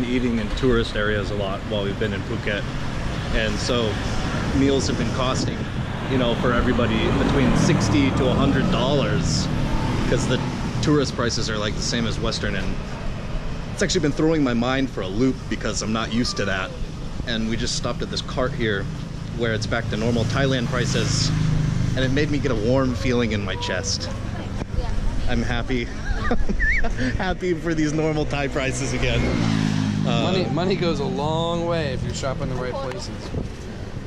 been eating in tourist areas a lot while we've been in Phuket. And so meals have been costing, you know, for everybody between 60 to $100 because the tourist prices are like the same as Western and it's actually been throwing my mind for a loop because I'm not used to that. And we just stopped at this cart here where it's back to normal Thailand prices and it made me get a warm feeling in my chest. I'm happy. happy for these normal Thai prices again. Uh, money, money goes a long way if you're shopping the right places.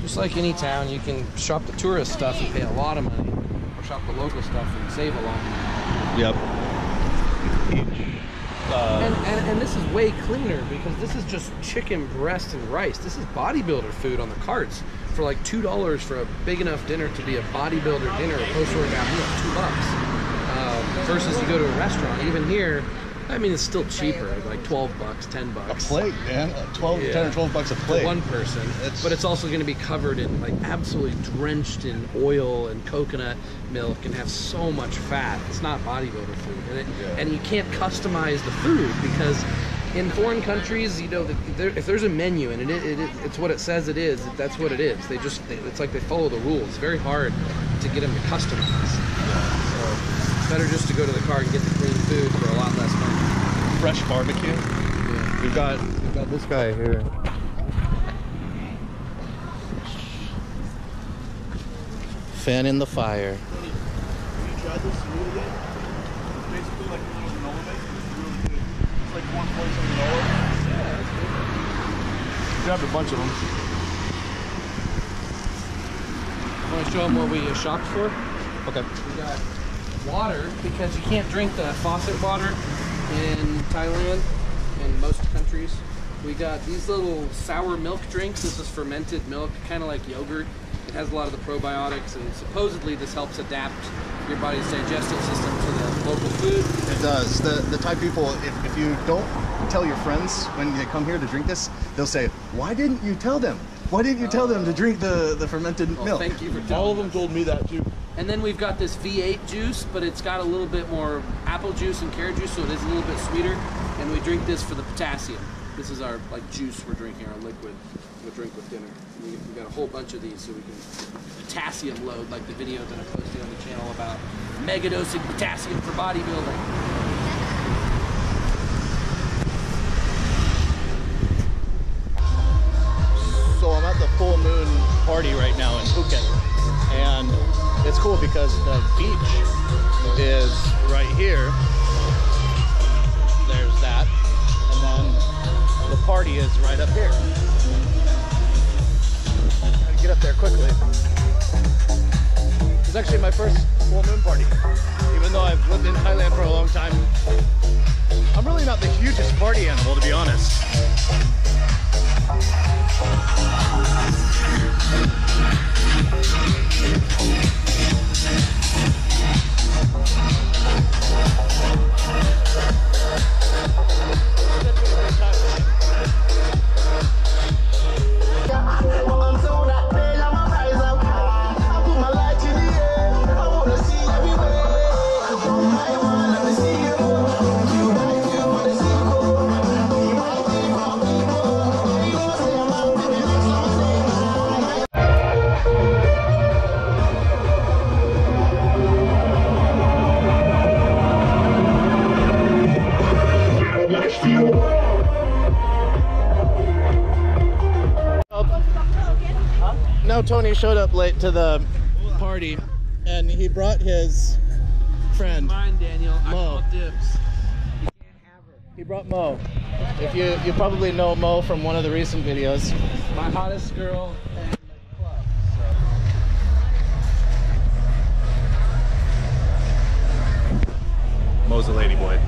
Just like any town, you can shop the tourist stuff and pay a lot of money, or shop the local stuff and save a lot. Yep. Uh, and, and, and this is way cleaner because this is just chicken breast and rice. This is bodybuilder food on the carts for like two dollars for a big enough dinner to be a bodybuilder dinner, a post-workout meal, two bucks. Uh, versus you go to a restaurant, even here, I mean, it's still cheaper, like 12 bucks, 10 bucks. A plate, man. 12, yeah. 10 or 12 bucks a plate. For one person. It's... But it's also going to be covered in, like, absolutely drenched in oil and coconut milk and have so much fat. It's not bodybuilder food. And, it, yeah. and you can't customize the food because in foreign countries, you know, if there's a menu and it, it, it, it's what it says it is, that's what it is. They just, it's like they follow the rules. It's very hard to get them to customize. So, better just to go to the car and get the clean food for a lot fresh barbecue. Yeah. We've got we've got this guy here. Fan in the fire. Have you tried this? Really It's a little granola base. It's really good. It's like one place on granola. Yeah, that's good. Grabbed a bunch of them. Want to show them what we uh, shopped for? Okay. We got water because you can't drink the faucet water in Thailand and most countries. We got these little sour milk drinks. This is fermented milk, kind of like yogurt. It has a lot of the probiotics, and supposedly this helps adapt your body's digestive system to the local food. It does. The the Thai people, if, if you don't tell your friends when they come here to drink this, they'll say, "Why didn't you tell them? Why didn't you tell them to drink the the fermented well, milk?" Thank you for telling All of them us. told me that too. And then we've got this V8 juice, but it's got a little bit more apple juice and carrot juice, so it is a little bit sweeter. And we drink this for the potassium. This is our like juice we're drinking, our liquid we drink with dinner. We, have got a whole bunch of these so we can potassium load, like the video that I posted on the channel about megadosing potassium for bodybuilding. So I'm at the full moon party right now in Phuket and it's cool because the beach is right here. There's that. And then the party is right up here. Gotta get up there quickly. It's actually my first full moon party even though I've lived in Thailand for a long time. I'm really not the hugest party animal to be honest Tony showed up late to the party, and he brought his friend. Mine, Daniel. Mo. dibs. He brought Mo. If you you probably know Mo from one of the recent videos. My hottest girl and the club. So. Mo's a lady boy.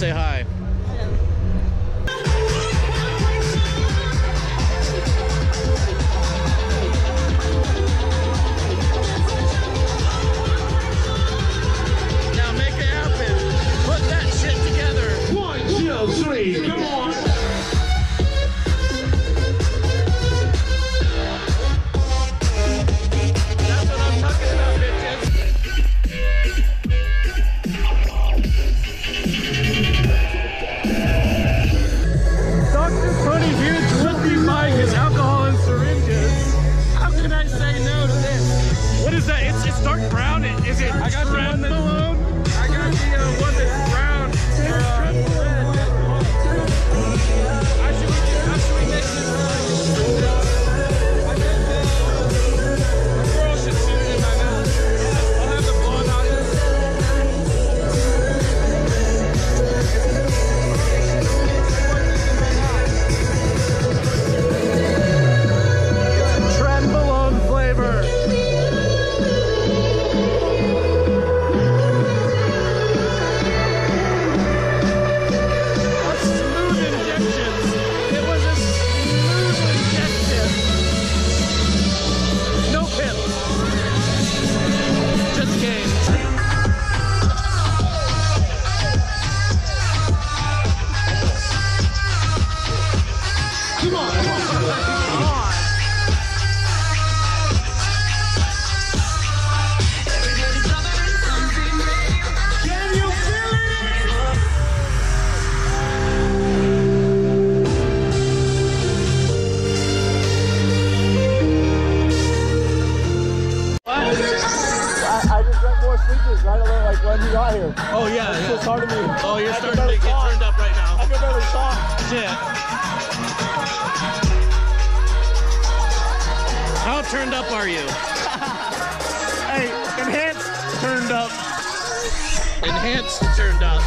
Say hi. Are you? Hey, enhanced turned up. Enhanced turned up.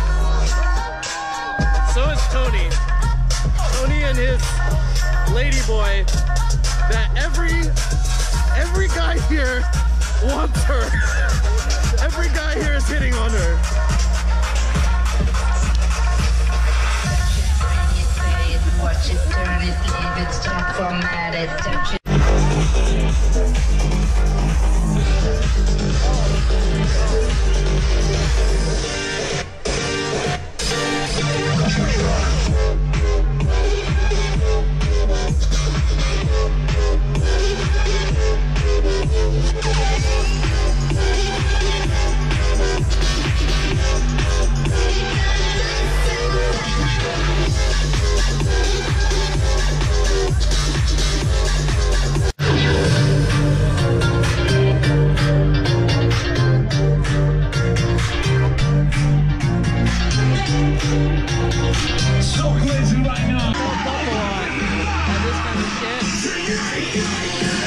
So is Tony. Tony and his lady boy that every every guy here wants her. Every guy here is hitting on her. Watch it, turn it, leave it, stop, format it, touch it. And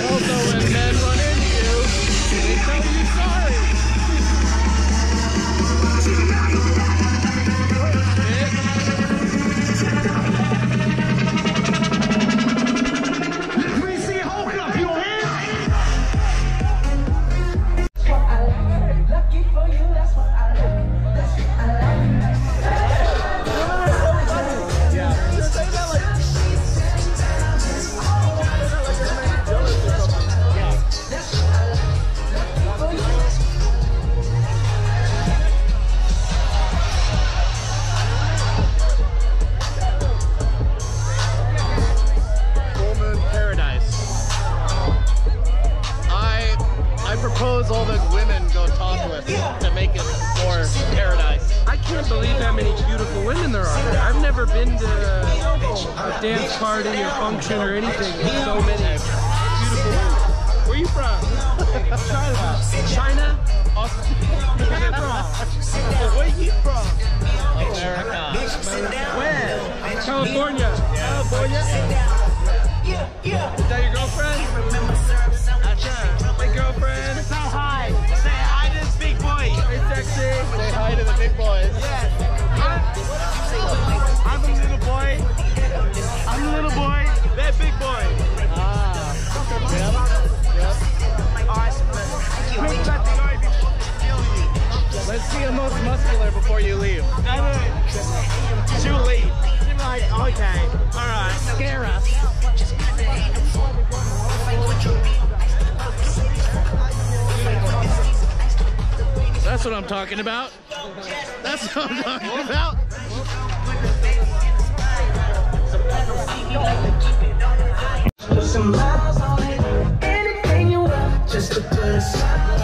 also when men run into it more paradise. I can't believe how many beautiful women there are. I've never been to a dance party or function or anything with so many beautiful women. Where you from? China. China? Where you from? America. Where? California. California? Is that your girlfriend? My girlfriend. Before you leave. Too late. Like, okay, all right. Scare us. That's what I'm talking about. That's what I'm talking about. Put some miles on it. Anything you want, just to put a smile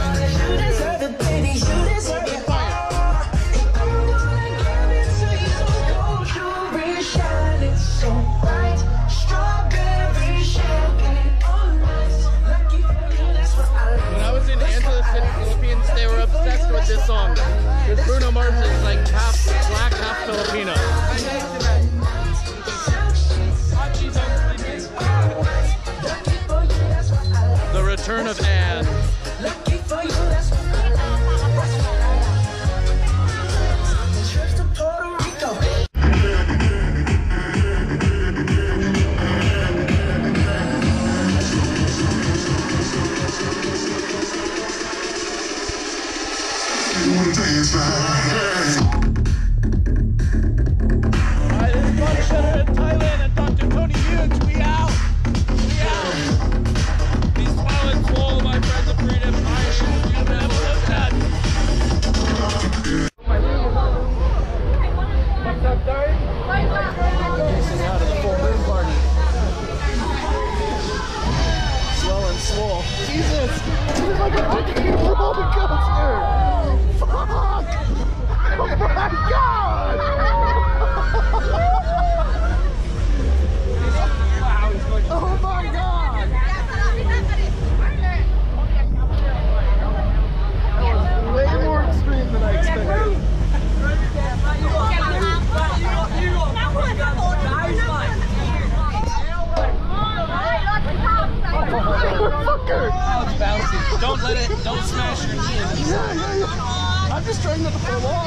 for long.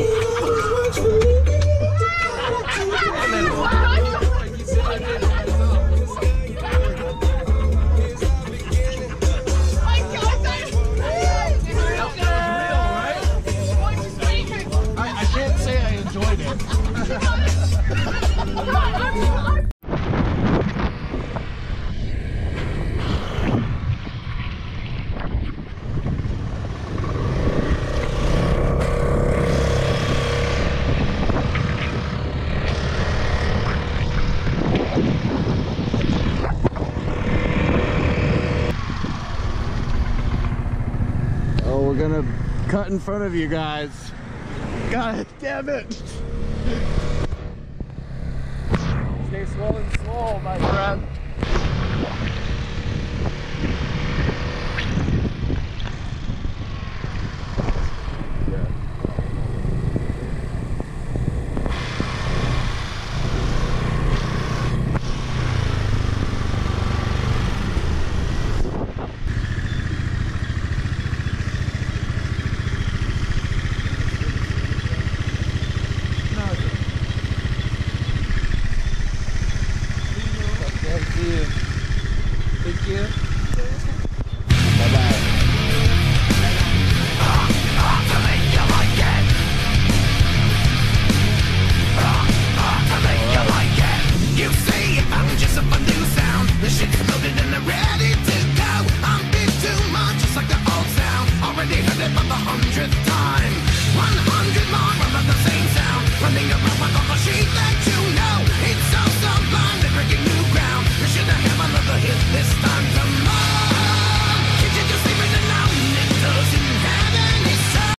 Música cut in front of you guys. God damn it! Stay slow and slow, my friend.